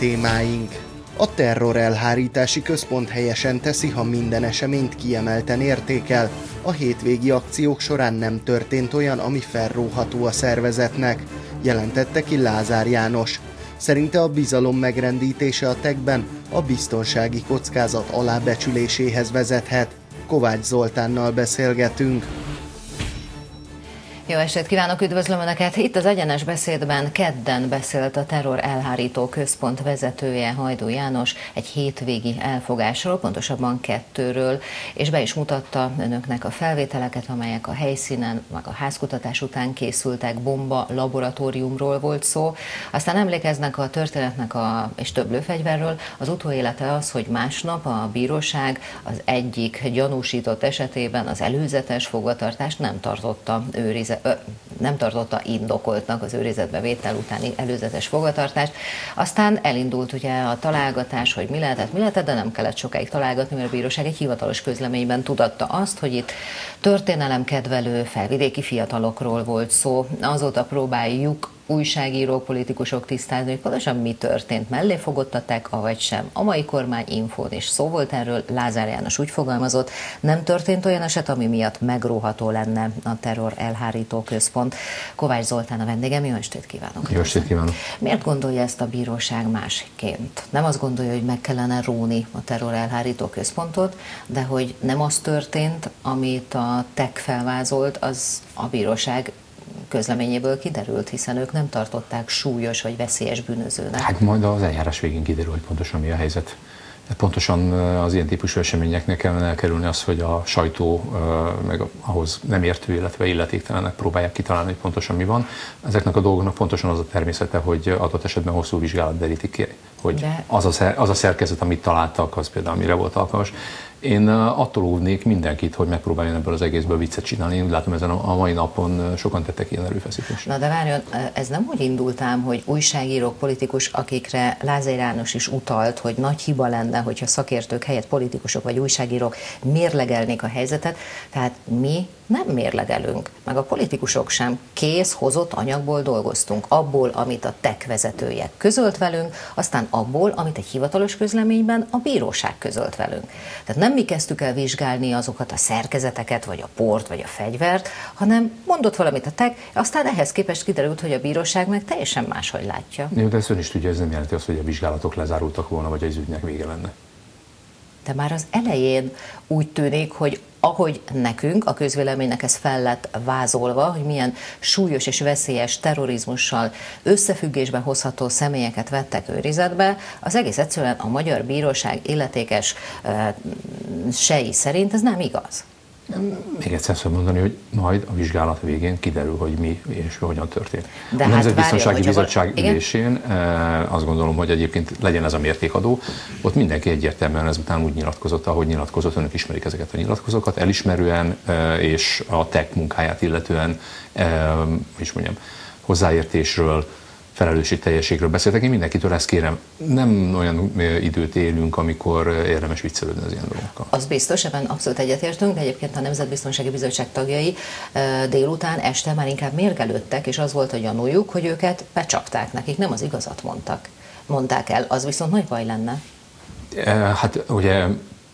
témáink. A terror elhárítási központ helyesen teszi, ha minden eseményt kiemelten értékel. A hétvégi akciók során nem történt olyan, ami felróható a szervezetnek, jelentette ki Lázár János. Szerinte a bizalom megrendítése a tekben a biztonsági kockázat alábecsüléséhez vezethet. Kovács Zoltánnal beszélgetünk. Jó estét kívánok, üdvözlöm Önöket! Itt az egyenes beszédben kedden beszélt a terror elhárító központ vezetője Hajdó János egy hétvégi elfogásról, pontosabban kettőről, és be is mutatta Önöknek a felvételeket, amelyek a helyszínen, meg a házkutatás után készültek, bomba laboratóriumról volt szó. Aztán emlékeznek a történetnek a, és több lőfegyverről. Az utóélete az, hogy másnap a bíróság az egyik gyanúsított esetében az előzetes fogvatartást nem tartotta őrize, nem tartotta indokoltnak az őrizetbe vétel utáni előzetes fogatartást. Aztán elindult ugye a találgatás, hogy mi lehetett, mi lehetett, de nem kellett sokáig találgatni, mert a bíróság egy hivatalos közleményben tudatta azt, hogy itt történelemkedvelő felvidéki fiatalokról volt szó. Azóta próbáljuk újságírók, politikusok tisztázni, hogy pontosan mi történt, mellé fogottatták, avagy sem. A mai kormány infón is szó volt erről, Lázár János úgy fogalmazott, nem történt olyan eset, ami miatt megróható lenne a terror elhárító központ. Kovács Zoltán a vendégem, jó estét kívánok! Jó estét kívánok! Miért gondolja ezt a bíróság másként? Nem azt gondolja, hogy meg kellene róni a terror elhárító központot, de hogy nem az történt, amit a TEK felvázolt, az a bíróság közleményéből kiderült, hiszen ők nem tartották súlyos vagy veszélyes bűnözőnek. Hát majd az eljárás végén kiderül, hogy pontosan mi a helyzet. Pontosan az ilyen típusú eseményeknek kellene elkerülni az, hogy a sajtó meg ahhoz nem értő, illetve illetéktelenek próbálják kitalálni, hogy pontosan mi van. Ezeknek a dolgoknak pontosan az a természete, hogy adott esetben hosszú vizsgálat derítik ki, hogy De... az, a, az a szerkezet, amit találtak, az például mire volt alkalmas. Én attól óvnék mindenkit, hogy megpróbáljon ebből az egészből viccet csinálni. Én látom, ezen a mai napon sokan tettek ilyen erőfeszítést. Na de várjon, ez nem úgy indultám, hogy újságírók, politikus, akikre Lázár János is utalt, hogy nagy hiba lenne, hogyha szakértők helyett politikusok vagy újságírók mérlegelnék a helyzetet. Tehát mi nem mérlegelünk, meg a politikusok sem kész, hozott anyagból dolgoztunk, abból, amit a TEK vezetője közölt velünk, aztán abból, amit egy hivatalos közleményben a bíróság közölt velünk. Tehát nem mi kezdtük el vizsgálni azokat a szerkezeteket, vagy a port, vagy a fegyvert, hanem mondott valamit a TEK, aztán ehhez képest kiderült, hogy a bíróság meg teljesen máshogy látja. De ezt ön is tudja, ez nem jelenti azt, hogy a vizsgálatok lezárultak volna, vagy az ügynek vége lenne de már az elején úgy tűnik, hogy ahogy nekünk, a közvéleménynek ez fel lett vázolva, hogy milyen súlyos és veszélyes terrorizmussal összefüggésben hozható személyeket vettek őrizetbe, az egész egyszerűen a magyar bíróság illetékes uh, sei szerint ez nem igaz. Még egyszer szóval mondani, hogy majd a vizsgálat végén kiderül, hogy mi és hogyan történt. De a hát Nemzetbiztonsági várja, Bizottság a... ülésén e, azt gondolom, hogy egyébként legyen ez a mértékadó. Ott mindenki egyértelműen ezután úgy nyilatkozott, ahogy nyilatkozott, önök ismerik ezeket a nyilatkozókat, elismerően e, és a tech munkáját illetően, e, is mondjam, hozzáértésről, felelősségteljességről beszéltek. Én mindenkitől ezt kérem. Nem olyan időt élünk, amikor érdemes viccelődni az ilyen dolgokkal. Az biztos, ebben abszolút egyetértünk, de egyébként a Nemzetbiztonsági Bizottság tagjai délután, este már inkább mérgelődtek, és az volt a gyanújuk, hogy őket becsapták nekik, nem az igazat mondtak. Mondták el, az viszont nagy baj lenne. Hát ugye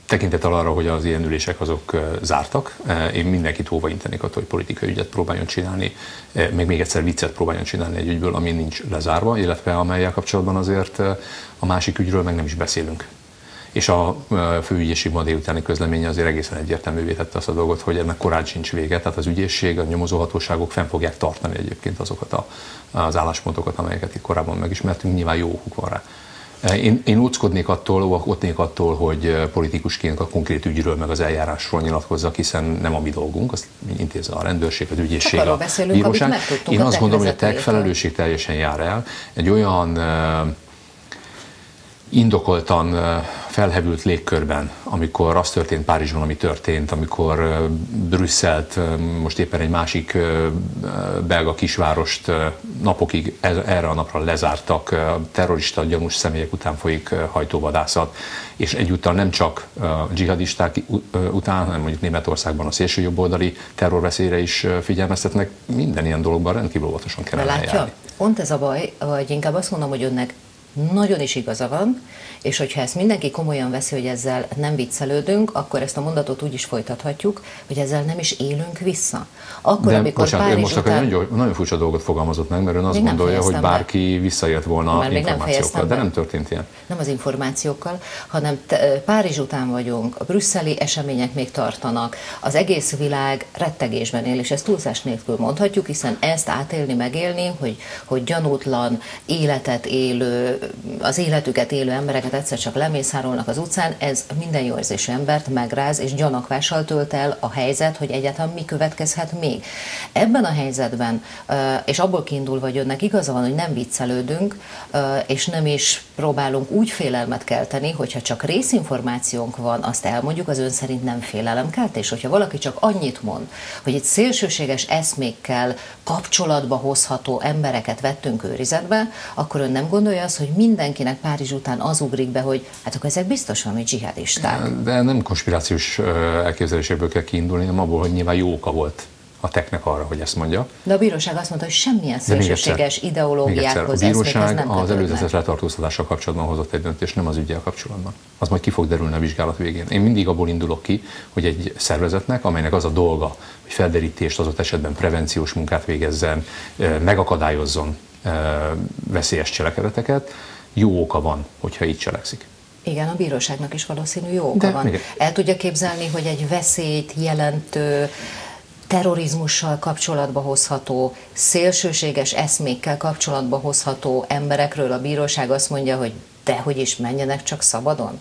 Tekintettel arra, hogy az ilyen ülések azok zártak, én mindenkit óva intenék attól, hogy politikai ügyet próbáljon csinálni, meg még egyszer viccet próbáljon csinálni egy ügyből, ami nincs lezárva, illetve amelyel kapcsolatban azért a másik ügyről meg nem is beszélünk. És a főügyészség ma délutáni közleménye azért egészen egyértelművé tette azt a dolgot, hogy ennek korán sincs vége, tehát az ügyészség, a nyomozóhatóságok fenn fogják tartani egyébként azokat a, az álláspontokat, amelyeket itt korábban megismertünk, nyilván jó okuk van rá. Én, én óckodnék attól, óckodnék attól, hogy politikusként a konkrét ügyről meg az eljárásról nyilatkozzak, hiszen nem a mi dolgunk, azt intézze a rendőrség, az ügyészség, a bíróság. Én azt gondolom, hogy a tech felelősség teljesen jár el. Egy olyan indokoltan felhevült légkörben, amikor az történt Párizsban, ami történt, amikor Brüsszelt, most éppen egy másik belga kisvárost napokig e, erre a napra lezártak, terrorista gyanús személyek után folyik hajtóvadászat, és egyúttal nem csak dzsihadisták után, hanem mondjuk Németországban a szélső jobboldali terrorveszélyre is figyelmeztetnek, minden ilyen dologban rendkívül óvatosan látja, eljárni. Pont ez a baj, vagy inkább azt mondom, hogy önnek nagyon is igaza van, és hogyha ezt mindenki komolyan veszi, hogy ezzel nem viccelődünk, akkor ezt a mondatot úgy is folytathatjuk, hogy ezzel nem is élünk vissza. Akkor, De, amikor bocsánat, Párizs most után... nagyon, nagyon furcsa dolgot fogalmazott meg, mert ön azt gondolja, hogy bárki be. visszaélt volna Már információkkal, nem de nem történt ilyen. Nem az információkkal, hanem te, Párizs után vagyunk, a brüsszeli események még tartanak, az egész világ rettegésben él, és ezt túlzás nélkül mondhatjuk, hiszen ezt átélni, megélni, hogy, hogy gyanútlan életet élő, az életüket élő embereket egyszer csak lemészárolnak az utcán, ez minden jó érzésű embert megráz és gyanakvással tölt el a helyzet, hogy egyáltalán mi következhet még. Ebben a helyzetben, és abból kiindul, hogy önnek igaza van, hogy nem viccelődünk, és nem is próbálunk úgy félelmet kelteni, hogyha csak részinformációnk van, azt elmondjuk, az ön szerint nem félelemkeltés. Hogyha valaki csak annyit mond, hogy itt szélsőséges eszmékkel kapcsolatba hozható embereket vettünk őrizetbe, akkor ön nem gondolja azt, hogy mindenkinek Párizs után az ugrik be, hogy hát akkor ezek biztos valami dzsihadisták. De nem konspirációs elképzeléséből kell kiindulni, hanem abból, hogy nyilván jó oka volt a teknek arra, hogy ezt mondja. De a bíróság azt mondta, hogy semmilyen szélsőséges ideológiákhoz A bíróság nem az előzetes letartóztatással kapcsolatban hozott egy döntést, nem az ügyel kapcsolatban. Az majd ki fog derülni a vizsgálat végén. Én mindig abból indulok ki, hogy egy szervezetnek, amelynek az a dolga, hogy felderítést az esetben prevenciós munkát végezzen, megakadályozzon veszélyes cselekedeteket, jó oka van, hogyha így cselekszik. Igen, a bíróságnak is valószínű jó oka De, van. Igen. El tudja képzelni, hogy egy veszélyt jelentő terrorizmussal kapcsolatba hozható, szélsőséges eszmékkel kapcsolatba hozható emberekről a bíróság azt mondja, hogy dehogy is menjenek csak szabadon?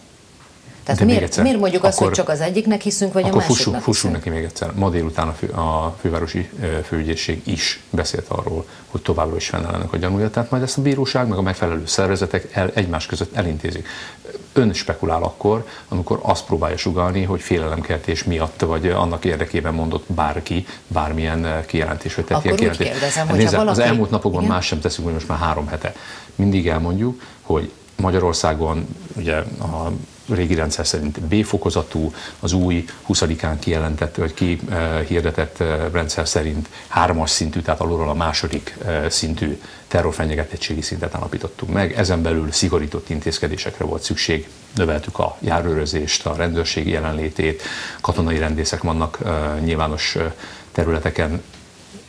Tehát De miért, egyszer, miért mondjuk akkor, azt, hogy csak az egyiknek hiszünk, vagy a másiknak fussunk, fussunk neki még egyszer. Ma délután a, fő, a fővárosi főügyészség is beszélt arról, hogy továbbra is fennállnak a gyanúja, tehát majd ezt a bíróság meg a megfelelő szervezetek el, egymás között elintézik. Ön spekulál akkor, amikor azt próbálja sugalni, hogy félelemkeltés miatt, vagy annak érdekében mondott bárki bármilyen kijelentés, vagy tett ilyen kijelentés. Kérdezem, Nézze, valaki... Az elmúlt napokban igen? más sem teszünk, hogy most már három hete. Mindig elmondjuk, hogy Magyarországon ugye a régi rendszer szerint B fokozatú, az új 20-án kijelentett, vagy kihirdetett eh, rendszer szerint hármas szintű, tehát alulról a második eh, szintű terrorfenyegetettségi szintet állapítottunk meg. Ezen belül szigorított intézkedésekre volt szükség. Növeltük a járőrözést, a rendőrség jelenlétét, katonai rendészek vannak eh, nyilvános területeken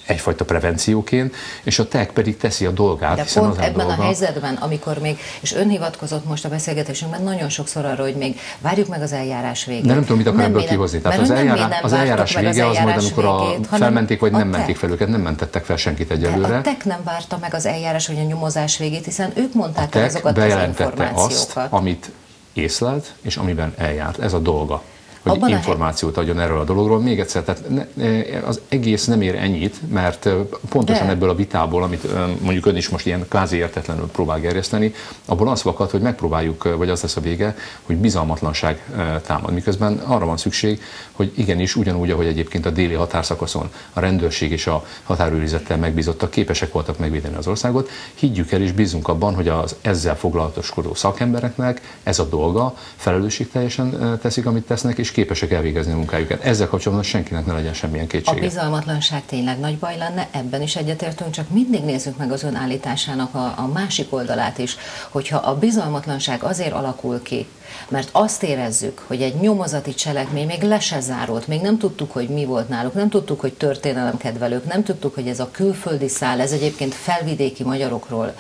egyfajta prevencióként, és a TEK pedig teszi a dolgát. De hiszen pont az ebben dolga... a helyzetben, amikor még, és ön hivatkozott most a beszélgetésünkben nagyon sokszor arra, hogy még várjuk meg az eljárás végét. De nem tudom, mit akar ebből kihozni. Tehát az, eljárás, az eljárás vége az, az majd, amikor a végét, felmenték, vagy nem menték fel őket, nem mentettek fel senkit egyelőre. A TEK nem várta meg az eljárás, vagy a nyomozás végét, hiszen ők mondták el azokat az információkat. azt, amit észlelt, és amiben eljárt. Ez a dolga hogy Abban információt adjon erről a dologról. Még egyszer, tehát ne, az egész nem ér ennyit, mert pontosan De. ebből a vitából, amit mondjuk ön is most ilyen kvázi értetlenül próbál gerjeszteni, abból az fakad, hogy megpróbáljuk, vagy az lesz a vége, hogy bizalmatlanság támad. Miközben arra van szükség, hogy igenis ugyanúgy, ahogy egyébként a déli határszakaszon a rendőrség és a határőrizettel megbízottak képesek voltak megvédeni az országot, higgyük el és bízunk abban, hogy az ezzel foglalatoskodó szakembereknek ez a dolga, felelősségteljesen teszik, amit tesznek, és képesek elvégezni a munkájukat. Ezzel kapcsolatban senkinek ne legyen semmilyen kétsége. A bizalmatlanság tényleg nagy baj lenne, ebben is egyetértünk, csak mindig nézzük meg az ön állításának a, a másik oldalát is, hogyha a bizalmatlanság azért alakul ki, mert azt érezzük, hogy egy nyomozati cselekmény még le se zárult, még nem tudtuk, hogy mi volt náluk, nem tudtuk, hogy történelemkedvelők, nem tudtuk, hogy ez a külföldi szál, ez egyébként felvidéki magyarokról,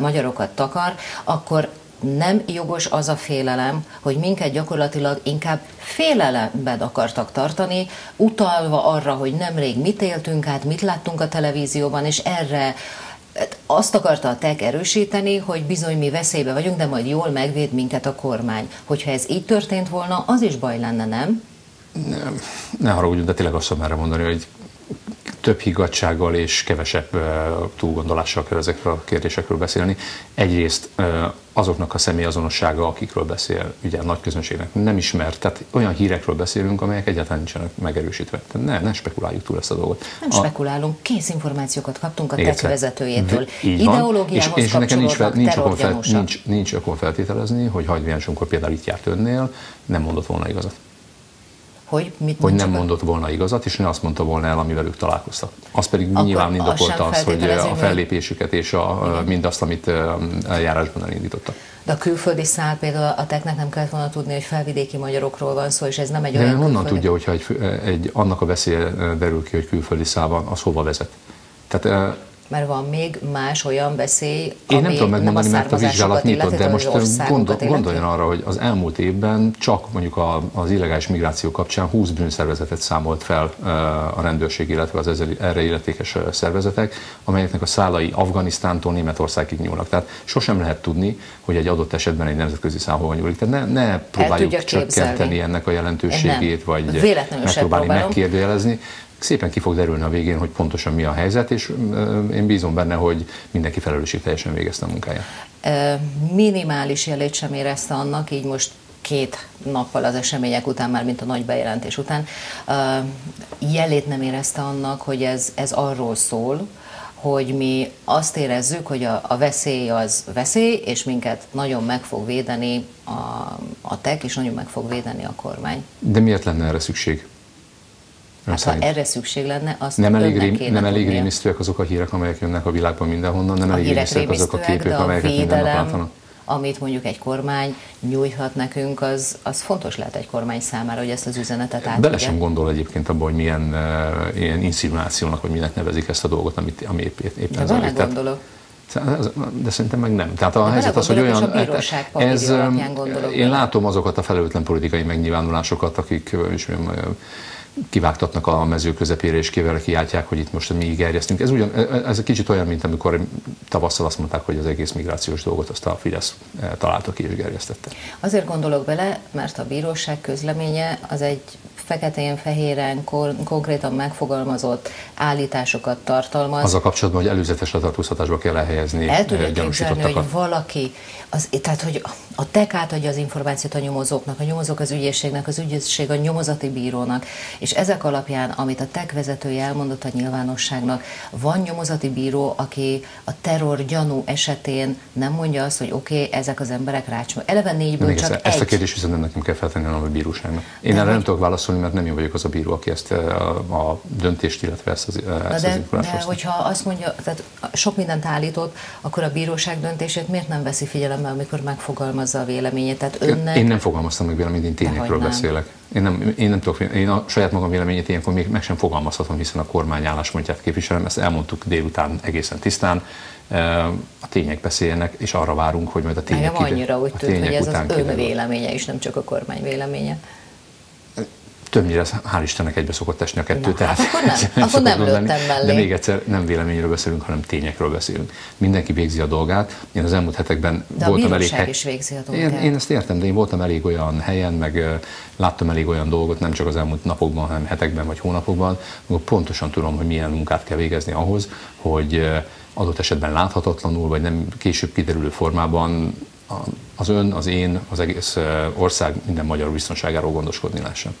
magyarokat takar, akkor nem jogos az a félelem, hogy minket gyakorlatilag inkább félelemben akartak tartani, utalva arra, hogy nemrég mit éltünk át, mit láttunk a televízióban, és erre hát azt akarta a TEK erősíteni, hogy bizony mi veszélybe vagyunk, de majd jól megvéd minket a kormány. Hogyha ez így történt volna, az is baj lenne, nem? Nem, ne haragudjunk, de tényleg azt tudom erre mondani, hogy több higgadsággal és kevesebb túlgondolással kell ezekről a kérdésekről beszélni. Egyrészt azoknak a személyazonossága, akikről beszél, ugye a nagy közönségnek nem ismert, tehát olyan hírekről beszélünk, amelyek egyáltalán nincsenek megerősítve. Tehát ne, ne spekuláljuk túl ezt a dolgot. Nem a, spekulálunk, kész információkat kaptunk a TEK vezetőjétől. Ideológiához és, és nekem nincs, fel, nincs, okon fel, nincs, nincs okon feltételezni, hogy Hagyviánsonkor például itt járt önnél, nem mondott volna igazat. Hogy, mit hogy nem mondott volna igazat, és ne azt mondta volna el, amivel ők találkoztak. Az pedig Akkor nyilván indokolta az, hogy a fellépésüket és a, mindazt, amit eljárásban elindítottak. De a külföldi szál például a teknek nem kellett volna tudni, hogy felvidéki magyarokról van szó, és ez nem egy olyan. De honnan külföldi... tudja, hogyha egy, egy, annak a veszélye derül ki, hogy külföldi szál van, az hova vezet? Tehát mert van még más olyan veszély, Én nem tudom megmondani, nem mert a vizsgálat nyitott, de most gondol, gondoljon arra, hogy az elmúlt évben csak mondjuk az illegális migráció kapcsán 20 bűnszervezetet számolt fel a rendőrség, illetve az erre illetékes szervezetek, amelyeknek a szálai Afganisztántól Németországig nyúlnak. Tehát sosem lehet tudni, hogy egy adott esetben egy nemzetközi számhol nyúlik. Tehát ne, ne próbáljuk csökkenteni ennek a jelentőségét, vagy megpróbálni megkérdőjelezni szépen ki fog derülni a végén, hogy pontosan mi a helyzet, és én bízom benne, hogy mindenki teljesen végezte a munkáját. Minimális jelét sem érezte annak, így most két nappal az események után, már mint a nagy bejelentés után, jelét nem érezte annak, hogy ez, ez arról szól, hogy mi azt érezzük, hogy a, a veszély az veszély, és minket nagyon meg fog védeni a, a TEK, és nagyon meg fog védeni a kormány. De miért lenne erre szükség? Hát ha erre szükség lenne, azt nem elég, rém, nem elég rémisztőek azok a hírek, amelyek jönnek a világban mindenhonnan, nem a elég rémisztőek azok a képek, amelyeket minden nap látanak amit mondjuk egy kormány nyújthat nekünk, az, az fontos lehet egy kormány számára, hogy ezt az üzenetet átadja. Bele sem gondol egyébként abban, hogy milyen uh, ilyen insinuációnak, vagy minek nevezik ezt a dolgot, amit, ami épp, éppen De zajlik. gondolok. De szerintem meg nem. Tehát a De helyzet az, hogy olyan... Ez, én látom azokat a felelőtlen politikai megnyilvánulásokat, akik is kivágtatnak a mező közepére, és kivel kiáltják, hogy itt most mi gerjesztünk. Ez, ugyan, ez egy kicsit olyan, mint amikor tavasszal azt mondták, hogy az egész migrációs dolgot azt a Fidesz eh, találta ki és gerjesztette. Azért gondolok bele, mert a bíróság közleménye az egy feketén-fehéren konkrétan megfogalmazott állításokat tartalmaz. Az a kapcsolatban, hogy előzetes letartóztatásba kell elhelyezni El tudja képzelni, hogy valaki, az, tehát hogy a TEK átadja az információt a nyomozóknak, a nyomozók az ügyészségnek, az ügyészség a nyomozati bírónak, és ezek alapján, amit a TEK vezetője elmondott a nyilvánosságnak, van nyomozati bíró, aki a terror gyanú esetén nem mondja azt, hogy oké, okay, ezek az emberek rácsmó. Eleve négyből csak ezt, egy. Ezt a kérdést viszont nem nekem kell feltenni a bíróságnak. Én erre nem tudok válaszolni, mert nem én vagyok az a bíró, aki ezt a, a döntést, illetve ezt az, ezt de, az de hogyha azt mondja, tehát sok mindent állított, akkor a bíróság döntését miért nem veszi figyelembe, amikor megfogalmazza a véleményét? Tehát önnek... Én nem fogalmaztam meg véleményt, én tényekről beszélek. Én nem, én nem tudok, én a saját magam véleményét ilyenkor még meg sem fogalmazhatom, hiszen a kormány álláspontját képviselem, ezt elmondtuk délután egészen tisztán. A tények beszéljenek, és arra várunk, hogy majd a tények Nekem annyira úgy tűnt, hogy ez az ön véleménye is, nem csak a kormány véleménye többnyire hál' Istennek egybe szokott esni a kettő, Na, tehát akkor nem, nem, akkor nem lőttem mellé. De még egyszer nem véleményről beszélünk, hanem tényekről beszélünk. Mindenki végzi a dolgát. Én az elmúlt hetekben de voltam a elég hely... is végzi a dolgát. Én, én, ezt értem, de én voltam elég olyan helyen, meg láttam elég olyan dolgot, nem csak az elmúlt napokban, hanem hetekben vagy hónapokban, amikor pontosan tudom, hogy milyen munkát kell végezni ahhoz, hogy adott esetben láthatatlanul, vagy nem később kiderülő formában az ön, az én, az egész ország minden magyar biztonságáról gondoskodni lehessen.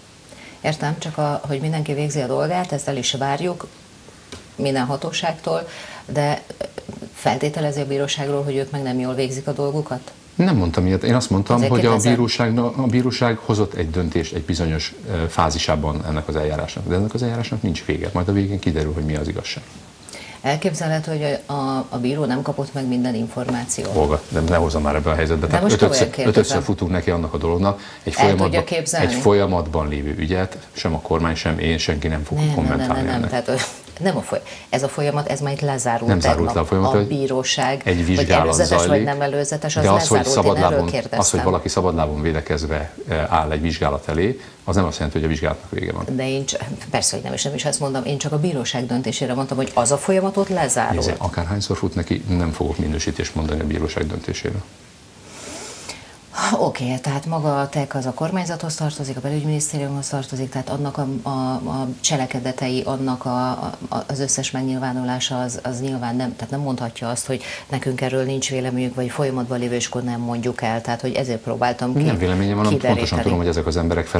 Értem, csak a, hogy mindenki végzi a dolgát, ezt el is várjuk minden hatóságtól, de feltételezi a bíróságról, hogy ők meg nem jól végzik a dolgukat? Nem mondtam ilyet. Én azt mondtam, Ezért hogy a bíróság, a bíróság hozott egy döntést egy bizonyos fázisában ennek az eljárásnak. De ennek az eljárásnak nincs vége. Majd a végén kiderül, hogy mi az igazság. Elképzelhető, hogy a, a, bíró nem kapott meg minden információt. Olga, de ne hozzam már ebbe a helyzetbe. De most ötötször, ötötször futunk neki annak a dolognak. Egy folyamatban, egy folyamatban lévő ügyet sem a kormány, sem én, senki nem fog nem, kommentálni nem, nem, nem, nem. Tehát, nem a foly- ez a folyamat, ez majd lezárult. Nem zárult le a folyamat, a bíróság, egy vizsgálat vagy zajlik, vagy nem előzetes, az de az, hogy szabadlábon, az, hogy valaki szabadlábon védekezve eh, áll egy vizsgálat elé, az nem azt jelenti, hogy a vizsgálatnak vége van. De én csak, persze, hogy nem, és nem is ezt mondom, én csak a bíróság döntésére mondtam, hogy az a folyamatot lezárult. Nézze, akárhányszor fut neki, nem fogok minősítést mondani a bíróság döntésére. Oké, okay, tehát maga a TEK az a kormányzathoz tartozik, a belügyminisztériumhoz tartozik, tehát annak a, a, a cselekedetei, annak a, a, az összes megnyilvánulása az, az nyilván nem, tehát nem mondhatja azt, hogy nekünk erről nincs véleményünk, vagy folyamatban lévő, és akkor nem mondjuk el. Tehát, hogy ezért próbáltam ki. Nem véleményem van, pontosan tudom, hogy ezek az emberek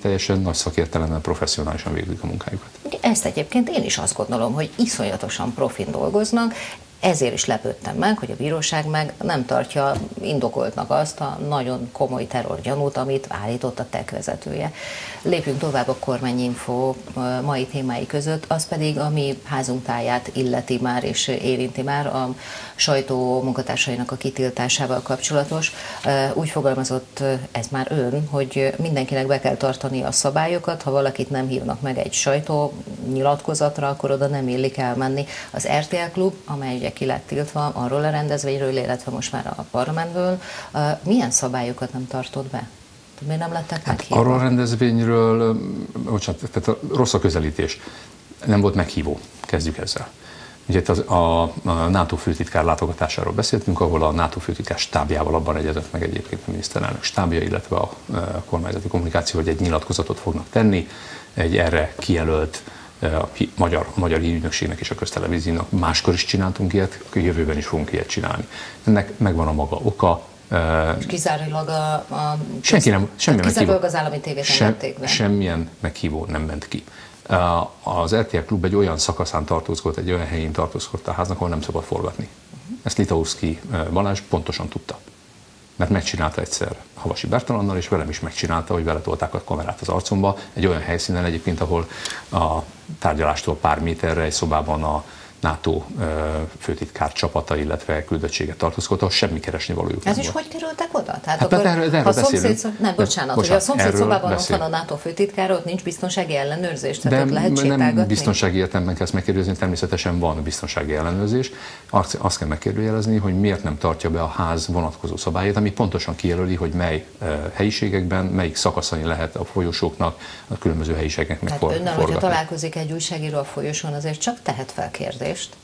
teljesen nagy szakértelemmel, professzionálisan végzik a munkájukat. Ezt egyébként én is azt gondolom, hogy iszonyatosan profin dolgoznak, ezért is lepődtem meg, hogy a bíróság meg nem tartja indokoltnak azt a nagyon komoly terrorgyanút, amit állított a TEK vezetője. Lépjünk tovább a kormányinfo mai témái között, az pedig a mi házunk táját illeti már és érinti már a sajtó munkatársainak a kitiltásával kapcsolatos. Úgy fogalmazott ez már ön, hogy mindenkinek be kell tartani a szabályokat, ha valakit nem hívnak meg egy sajtó nyilatkozatra, akkor oda nem illik elmenni. Az RTL Klub, amely ugye ki lett tiltva arról a rendezvényről, illetve most már a parlamentből, milyen szabályokat nem tartott be? Miért nem lettek hát meghívva? Arról a rendezvényről, bocsánat, tehát a rossz a közelítés. Nem volt meghívó. Kezdjük ezzel. Ugye itt az, a, a NATO főtitkár látogatásáról beszéltünk, ahol a NATO főtitkár stábjával abban egyezett meg egyébként a miniszterelnök stábja, illetve a, a kormányzati kommunikáció, hogy egy nyilatkozatot fognak tenni, egy erre kijelölt a magyar, magyar hírügynökségnek és a köztelevíziónak máskor is csináltunk ilyet, a jövőben is fogunk ilyet csinálni. Ennek megvan a maga oka, és kizárólag a, a senki nem, semmilyen kizárólag az állami tévét sem, be. Semmilyen meghívó nem ment ki. Az RTL Klub egy olyan szakaszán tartózkodott, egy olyan helyén tartózkodott a háznak, ahol nem szabad forgatni. Ezt Litauszki Balázs pontosan tudta. Mert megcsinálta egyszer Havasi Bertalannal, és velem is megcsinálta, hogy vele tolták a kamerát az arcomba, egy olyan helyszínen egyébként, ahol a tárgyalástól pár méterre egy szobában a NATO főtitkár csapata, illetve küldöttséget tartózkodott, semmi keresni valójuk. Ez is hogy kerültek oda? Tehát hát akkor, erről, erről ha szomszéd, szom, nem, bocsánat, hogy a szomszéd szobában ott van a NATO főtitkár, ott nincs biztonsági ellenőrzés, tehát De ott lehet sétálgatni? nem biztonsági értelemben kell ezt megkérdezni, természetesen van biztonsági ellenőrzés. Azt, kell megkérdőjelezni, hogy miért nem tartja be a ház vonatkozó szabályát, ami pontosan kijelöli, hogy mely helyiségekben, melyik szakaszai lehet a folyosóknak, a különböző helyiségeknek hát önnel, hogyha találkozik egy újságíró a folyosón, azért csak tehet fel kérdést forgatást?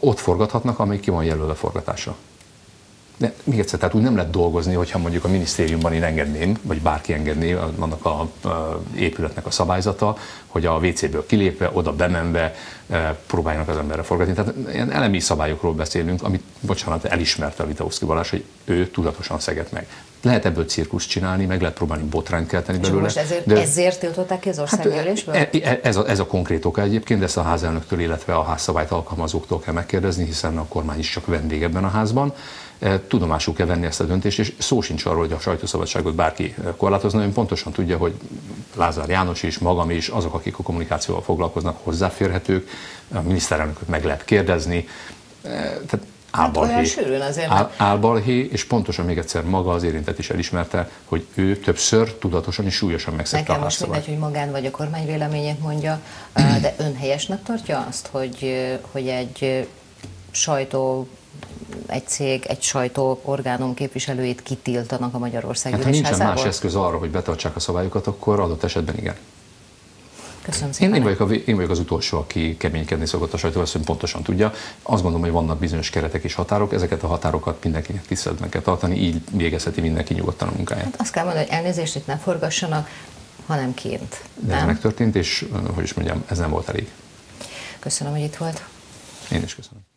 Ott forgathatnak, amelyik ki van jelölve forgatásra. De még egyszer, tehát úgy nem lehet dolgozni, hogyha mondjuk a minisztériumban én engedném, vagy bárki engedné, annak a, a épületnek a szabályzata, hogy a WC-ből kilépve, oda bemenve próbáljanak az emberre forgatni. Tehát ilyen elemi szabályokról beszélünk, amit, bocsánat, elismerte a Vitauszki Balázs, hogy ő tudatosan szeget meg. Lehet ebből cirkuszt csinálni, meg lehet próbálni botrányt kelteni belőle. Most ezért, de, ezért tiltották ki az országgyűlésből? Hát, e, e, ez, a, ez a konkrét oka egyébként, de ezt a házelnöktől, illetve a házszabályt alkalmazóktól kell megkérdezni, hiszen a kormány is csak vendég ebben a házban. E, tudomásul kell venni ezt a döntést, és szó sincs arról, hogy a sajtószabadságot bárki korlátozna. Ön pontosan tudja, hogy Lázár János is, magam is, azok, akik a kommunikációval foglalkoznak, hozzáférhetők, a miniszterelnököt meg lehet kérdezni. Tehát álbalhé. Hát sűrűn azért. Ál, álbalhé, és pontosan még egyszer maga az érintett is elismerte, hogy ő többször tudatosan és súlyosan megszegte Nekem a most mindegy, hogy magán vagy a kormány véleményét mondja, de ön helyesnek tartja azt, hogy, hogy egy sajtó egy cég, egy sajtó orgánum képviselőit kitiltanak a Magyarország hát, ha nincsen más eszköz arra, hogy betartsák a szabályokat, akkor adott esetben igen. Köszönöm szépen. Én, én, vagyok, a, én vagyok az utolsó, aki keménykedni szokott a sajtó, azt pontosan tudja. Azt gondolom, hogy vannak bizonyos keretek és határok, ezeket a határokat mindenkinek tiszteletben kell tartani, így végezheti mindenki nyugodtan a munkáját. Hát azt kell mondani, hogy elnézést itt ne forgassanak, hanem kint. De ez megtörtént, és hogy is mondjam, ez nem volt elég. Köszönöm, hogy itt volt. Én is köszönöm.